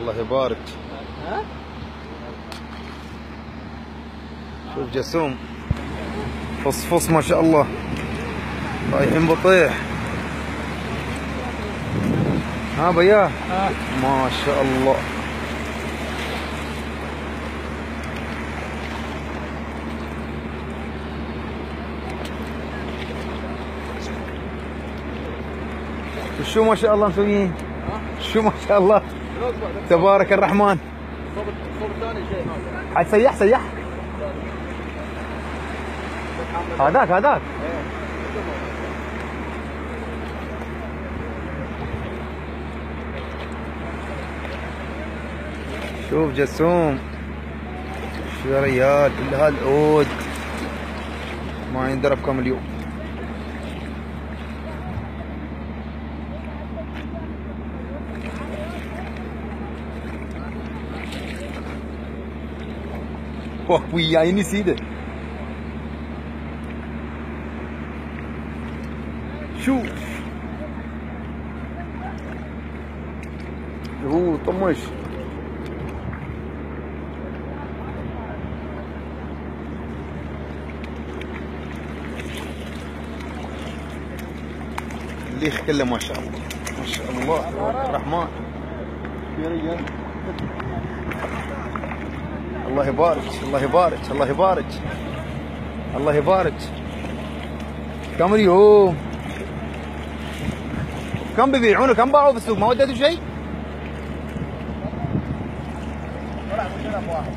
الله يبارك. ها؟ شوف جسوم. فص فص ما شاء الله. رايحين بطيح. ها بياه ها. ما شاء الله. شو ما شاء الله مسويين شو ما شاء الله. تبارك الرحمن. عاد سيح سيح. هذاك هذاك. شوف جسوم. شو يا ريال كل هالعود ما يندرى بكم اليوم. واه وياي نسيته شوف هو طمش الليخ كله ما شاء الله؟ ما شاء الله. الرحمن رجال الله يبارك الله يبارك الله يبارك الله يبارك. كم اليوم؟ كم بيبيعونه؟ كم باعوا بالسوق ما وديتوا شيء؟ واحد